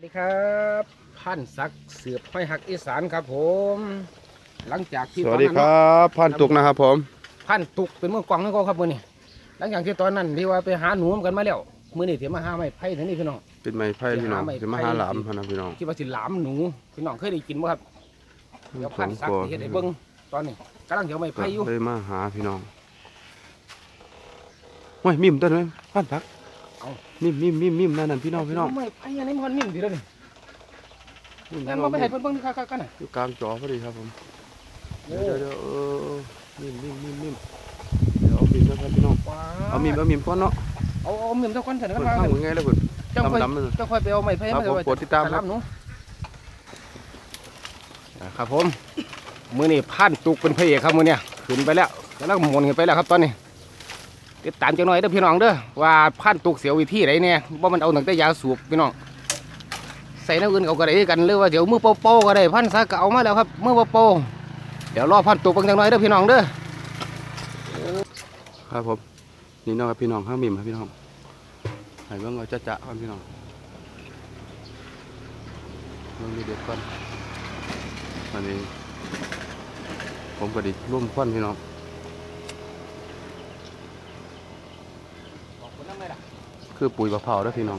สวัสดีครับพันศักดิ์เสือบห้อยหักอีสานครับผม หลังจากที่สวัสดีครับพันตุกนะครับผมพันตุกเป็นเมื่อกวางนั่นก็ครับมือนี่หลังจากที่ตอนนั้นที่ว่าไปหาหนูกันมาแล้วมือนี่เถียมาหาไม้ไผ่ทั้งนี้พี่น้องเป็นไม้ไผ่พี่น้องไปหาไม้เป็นมหาหลามพะนะพี่น้องคิดว่าสิหลามหนูพี่น้องเคยได้กินบ่ครับเดี๋ยวสพัอนงศักตัวดิ์เฮ็ดให้เบิ่งตอนนี้กำลังเดี๋ยวไม้ก็ไผ่อยู่เลยมาหาพี่น้องโอ้ยมิมต้นไหมพันพัก มิมมิมมิมมิมนั่นนั่นพี่น้องพี่น้องไม้ไผ่อันนี้มันมิ่มดีแล้วนี่มิมงั้นพี่น้มาองไปให้เพิ่นเบิ่งดีครับกันน่ะอยู่กลางจอพอดีครับผมโอ้เดี๋ยวเดี๋ยวเดี๋ยวเออมิมมิมมิมมิมเดี๋ยวเอามิมนะครับพี่น้องว้าเอามิมเอามิมก่อนเนาะเอาเอามิ่มเท่ากันเถอะนะเพิ่นครับข้างยังไงแล้วเพิ่นเจ้าค่อยดำๆนั่นน่ะเจ้าค่อยไปเอาไม้ไผ่ครับมาผมไว้โปรดติดตามครับหนูครับผมมือนี่พันตุกเป็นพระเอกครับมือเนี่ยขึ้นไปแล้วแล้วก็หมุนขึ้นไปแล้วครับตอนนี้ ติดตามจังหน่อยเด้อพี่น้องเด้อว่าพันตุกเสียววิธีไหนเนี่ยว่ามันเอาหนังแต่ยาสูบพี่น้องใส่น้ำอื่นเอาก็ได้กันหรือว่าเดี๋ยวมือโป้ก็ได้พันซักก็เอามาแล้วครับมือโป้เดี๋ยวรอพันตุกเบิ่งจังหน่อยเด้อพี่น้องเด้อครับผมนี่น้องครับพี่น้องข้างมิมครับพี่น้องให้เบิ่งเอาจะจะก่อนพี่น้องเบิ่งเด็ดก่อนอันนี้ผมก็ดิร่วมควันพี่น้อง บอกคนนั้นเลยล่ะ คือปุ๋ยมะพร้าวเด้อพี่น้อง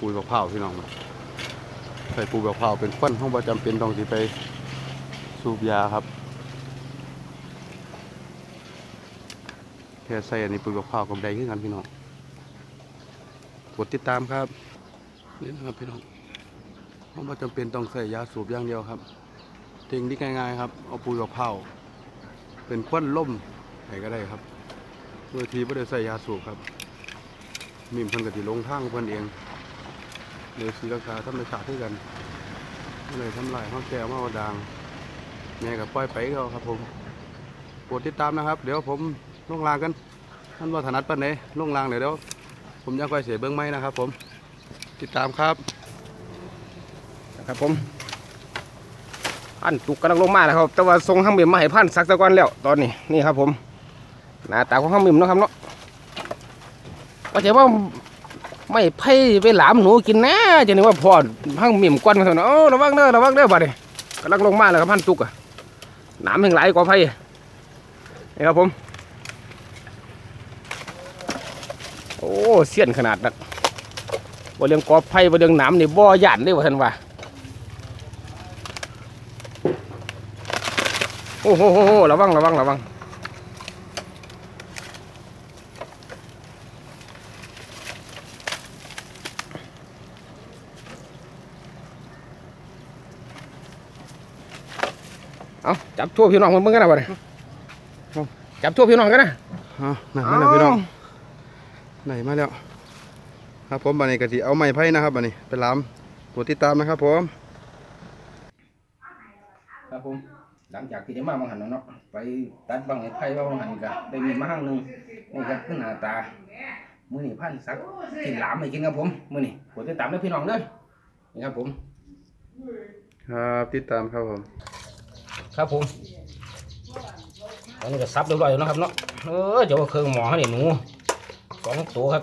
ปุ๋ยมะพร้าวพี่น้องใส่ปุ๋ยมะพร้าวเป็นควันห้องประจำเป็นต้องสิไปสูบยาครับแค่ใส่อันนี้ปุ๋ยมะพร้าวกับใดขึ้นกันพี่น้องกดติดตามครับนี่นะครับพี่น้องห้องประจำเป็นต้องใส่ยาสูบอย่างเดียวครับเทคนิคง่ายๆครับเอาปุ๋ยมะพราเป็นควันล่มไหนก็ได้ครับโดยที่ไม่ได้ใส่ยาสูบครับ มีมเพิ่นก็สิลงทางเพิ่นเองเลยสีรักษาธรรมชาติด้วยกันเลยทำลายห้องแก้วมาเอาดางแม่กับปล่อยไปก็เอาครับผมโปรดติดตามนะครับ เดี๋ยวผมลงรางกันท่านว่าถนัดปานไหนลงรางเดี๋ยวเดี๋ยวผมยังค่อยเสียเบื้องไม้นะครับ ผมติดตามครับนะครับผมพันตุกกำลังลงมาแล้วครับ แต่ว่าทรงข้างเบียมมาให้พันสักตะกอนแล้วตอนนี้นี่ครับผมหน้าตาของข้างเบียมนะครับเนาะ ว่าจะว่าไม่ไพ่ไปหลามหนูกินนะจะนึกว่าพอพังมิ่มกวนมาเถอะเนาะโอ้ระวังเด้อระวังเด้อบัดนี้กำลังลงมาแล้วครับพันตุกอะน้ำแห่งไหลกว่าไผ่นี่ครับผม โอ้เสี้ยนขนาดนั้นบ่เรื่องกอไผ่บ่เรื่องน้ำนี่บ่หยานเลยว่าท่านว่าโอ้โหโหโหระวังระวังระวัง เอาจับทั่วพี่น้องมันเบิ่งกันนะบัดนี้จับทั่วพี่น้องกันนะอะไหนมาแล้วพี่น้องไหนมาแล้วครับผมบันนี้ก็สิเอาไม้ไผ่นะครับบันนี้ไปล้ามโปรดติดตามนะครับผมครับผมหลังจากที่ได้มาบางหันแล้วเนาะไปตัดบางไอ้ไผ่ว่าบางหันก็ได้มีมาห้างหนึงนี่ครับขึ้นหน้าตามื้อนี้พันสักกินหลามให้กินครับผมมื้อนี้กดติดตามด้วยพี่น้องเด้อนี่ครับผม ครับติดตามครับผม ครับผมตอนนี้ก็ซับเรียบร้อยแล้วนะครับเนาะเออเจะว่าเครื่องหมอให้หนูสองตัวครับ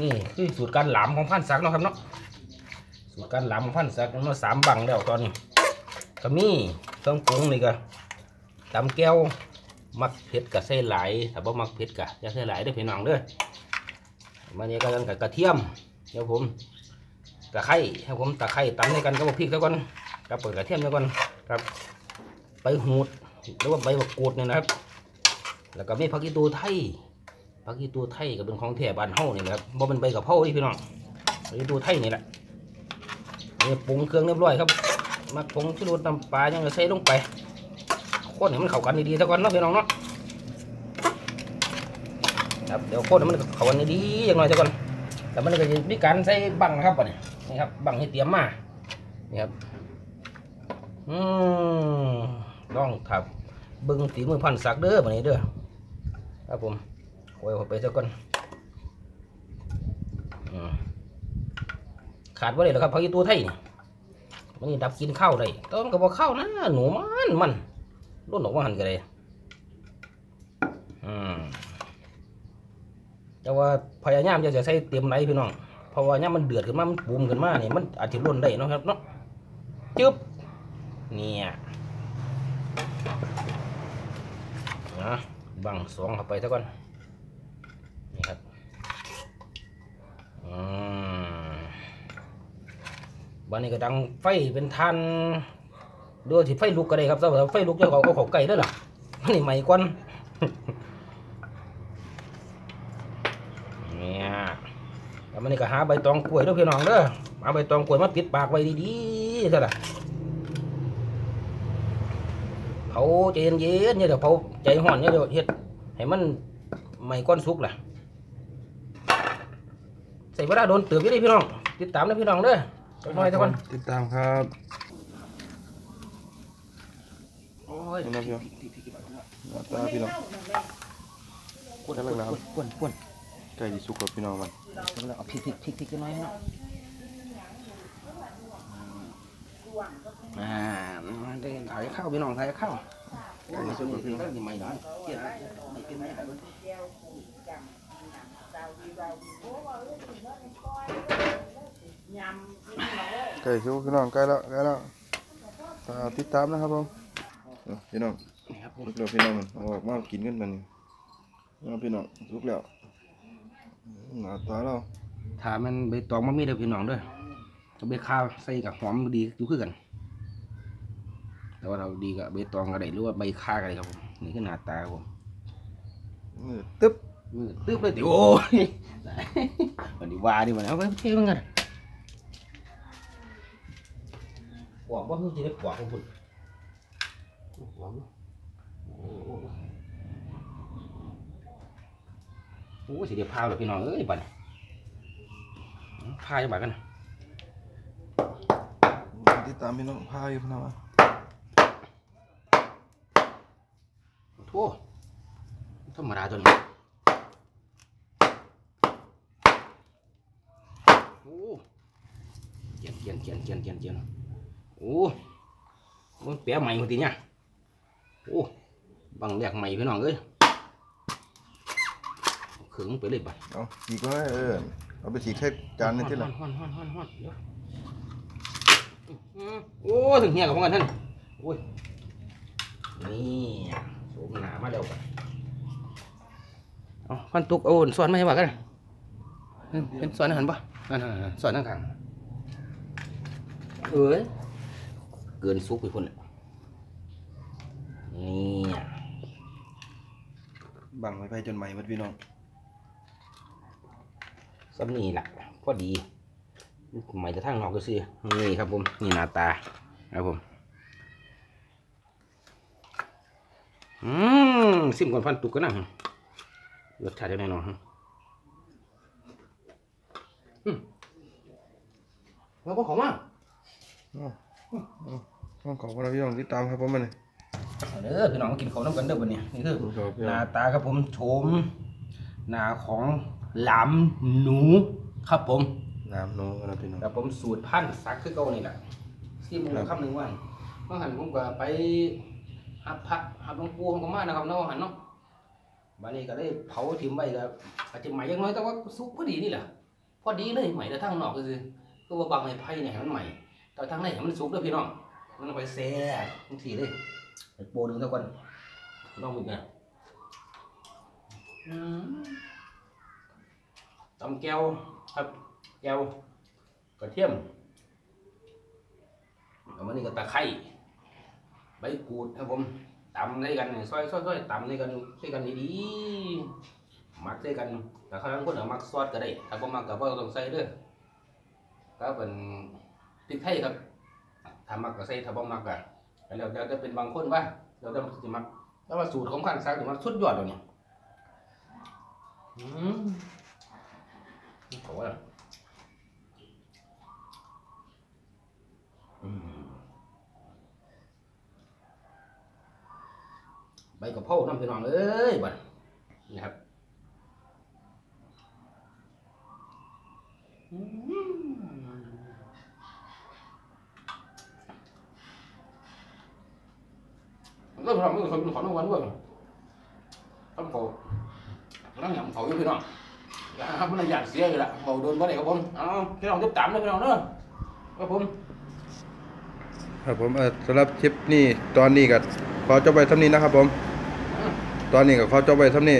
นี่คือสูตรการหลามของพันสักเนาะครับเนาะสูตรการหลามของพันสักมาสามบังแล้วตอนนี้ก็มีเครื่องปรุงนี่ก็ตำแก้วมักเผ็ดกับใส่หลถ้าบ่มักเผ็ดกับยาใส่หลด้อพี่น้องเด้อมันนี้ก็กันกับกระเทียมเดี๋ยวผมตะไคร้ครับผมตะไคร้ตำในกันกับพริกซะก่อนกับเปิดกระเทียมซะก่อนครับ บหูดหรือว่าใบมะกรูดเนี่ยนะครับ แล้วก็มีผักอีตูไทยผักอีตูไทยก็เป็นของแถบ้านเฮานี่แหละครับบ่เป็นใบกะเพราพี่น้องผักอีตูไทยนี่แหละนี่ปรุงเครื่องเรียบร้อยครับมาปรุงชิรูน้ำปลายังจะใส่ลงไปคนให้มันเข้ากันดีๆซะก่อนเนาะพี่น้องเนาะครับเดี๋ยวคนให้มันเข้ากันดีๆอย่างน้อยซะก่อนแต่มันก็จะมีการใส่บังนะครับบัดนี้นี่ครับบังให้เตรียมมา นี่ครับ อืม ลองทับบิ่งฝีมือพันสักเด้อบัดนี้เด้อครับผมโอ้ยไปซะก่อนขาดว่าเลยเหรอครับพักอีตัวไทยมันนี่ดับกินข้าวได้ต้นก็บอกข้าวนะหนูมันมันรุ่นออกมาหันกันเลยอืมแต่ว่าพยายามจะจะใส่เต็มไหนพี่น้องเพราะว่าเนี่ยมันเดือดขึ้นมามันปูมขึ้นมาเนี่ยมันอาจจะล้นได้นะครับเนาะจึ๊บเนี่ย นะบังสองเข้าไปซะก่อน นี่ครับอืมบ้านนี้ก็ดังไฟเป็นทานโดยที่ไฟลุกก็ได้ครับสำหรับไฟลุกเจะเขาก็เขาไก่ด้วยล่ะมันนี่ใหม่กว่าเนี่ยแล้วมันนี่ก็หาใบตองกล้วยด้วยพี่น้องเด้อหาใบตองกล้วยมาปิดปากไว้ดีๆซะล่ะ ผาใจเย็นๆเนี่ยเดี๋ยวเผาใจห่อนเนี่ยเดี๋ยวเฮ็ดให้มันใหม่ก้อนสุกล่ะใส่เวลาโดนเติบอยู่เดิพี่น้อง ติดตามนะพี่น้องเด้อจักหน่อยทุกคนติดตามครับโอ้ยนี่นะพี่น้องหน้าตาพี่น้องกวนกวนกวนกวนใกล้สิสุกกับพี่น้องมันเอาพริกพริกพริกพริกน้อยเนาะ อ่าได้ถ่ายข้าวพี่น้องถ่ายข้าวใกล้สิสุกกับพี่น้องนี่ไม่ได้เกี่ยไม่เป็นไม่ได้ใกล้สิสุกพี่น้องใกล้แล้วใกล้แล้วตาติดตามนะครับผมเอาพี่น้องนี่ครับผมสุกแล้วพี่น้องมันเอาออกมากินกันมันนี่เอาพี่น้องสุกแล้วหน้าตาเราถ้ามันใบตองมันมีเด้อพี่น้องเด้อเอาใบข้าวใส่กับหอมดีอยู่คือกัน แต่ว่าเราดีกับใบตองก็ได้หรือว่าใบข่าก็ได้ครับผมนี่คือหน้าตาครับผมมือตึ๊บมือตึ๊บเลยติโอ้ยวันนี้ว่าดิวันนี้เอาไปเทมันกันกวางว่าเพิ่งจะได้กวางของคุณกวางโอ้โหโอ้โหสิเดี๋ยวพาเลยพี่น้องเอ้ยบัดนี้พาจะบัดกันนะ ติดตามพี่น้องพาอยู่พี่น้องอะโถ่ธรรมดาตัวนี้โอ้เกียนเกียนเกียนเกียนเกียนเกียน โอ้มันเปียใหม่คนทีเนี่ยโอ้บังแรกใหม่พี่น้องเอ้ยขึงไปเลยบัดเอาฉีกก็ได้เออเอาไปฉีกแค่จานนึงที่ละฮ้อนฮ้อนฮ้อนฮ้อนเดี๋ยวอื้อโอ้ถึงเฮียกับพวกกันท่านโอ้ยนี่โสมหนามาเดี๋ยวกันเอาพันตุกเอาสอนมาให้ว่ากันเห็นเห็นสอนหันปะนั่นนั่นนั่นสอนนั่งข้างเอ้ยเกินซุกไปคนเลยนี่บังไว้ไปจนใหม่หมดพี่น้องสำนีแหละพอดี ใหม่จะทั้งนอกก็สินี่ครับผมนี่หน้าตาครับผมอืมซิมก่อนพันตุกกันนะรสชาติจะแน่นอนฮะอืมแล้วก็ของมากต้องขอบคุณพี่น้องที่ตามครับผมมันเลยเด้อพี่น้องมากินข้าวน้ำกันเด้อวันนี้นี่คือครับพี่หน้น้าองตาครับผมโฉมหน้าของหลามหนูครับผม น้ำโน้นะพี่น้องครับผมสูตรพันธุ์สักคือเก่านี่แหละซิมครับ คำหนึ่งว่าเมื่อหันผมก็ไปหับพักหับหลวงปู่ของก็มานะครับเนาะหันเนาะบัดนี้ก็ได้เผาถิ่มไว้ก็อาจจะใหม่ยังน้อยแต่ว่าสุกพอดีนี่แหละพอดีเลยใหม่แต่ทั้งนอกก็คือก็ว่าบางไม้ไผ่เนี่ยให้มันใหม่ แต่ทั้งในให้มันสุกเด้อพี่น้องมันเอาไปแซ่ทั้งสี่เลยไปโปรหนึ่งเท่ากันลองดูกันอืมตำแก้วครับแก้วกระเทียมแล้วมันนี่ก็ตะไคร้ใบกูดครับผมตำด้วยกันซอยซอยซอยตำด้วยกันด้วยกันดีๆมักด้วยกันแต่ข้างคนเอามักซอสก็ได้ถ้าบ่มักก็บ่ต้องใส่เด้อก็เป็นพริกไทยครับถ้ามักก็ใส่ถ้าบ่มักก็แล้วแต่จะเป็นบางคนว่าเราจะสิมักแต่ว่าสูตรของข้างซ้ายถือว่าสุดยอดแล้วเนี่ยอืมเขาว่า ใบกระเพราน้ำพี่น้องเอ้ยบัดนี่ครับอืมเริ่มทำเมื่อคนขอน้ำวันด้วยทำเขานั่งหยำเขาอยู่พี่น้องนะครับมันอยากเสียอยู่ละเบาโดนบ่ได้ครับผมเอาพี่น้องติดตามเลยพี่น้องเด้อครับผมครับผมเออสำหรับคลิปนี้ตอนนี้ก็ ขอจบไว้เท่านี้นะครับผม ตอนนี้ก็ขอจบไว้เท่านี้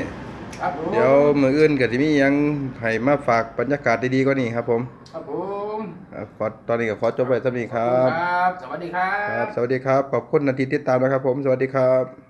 ครับผมเดี๋ยวมื้ออื่นก็สิมีหยังให้มาฝากบรรยากาศดีๆกว่านี้ครับผม ครับผมอ่าขอตอนนี้ก็ขอจบไว้เท่านี้ครับครับ สวัสดีครัครับบสวัสดีครับ ขอบคุณนาทีติดตามนะครับผม สวัสดีครับ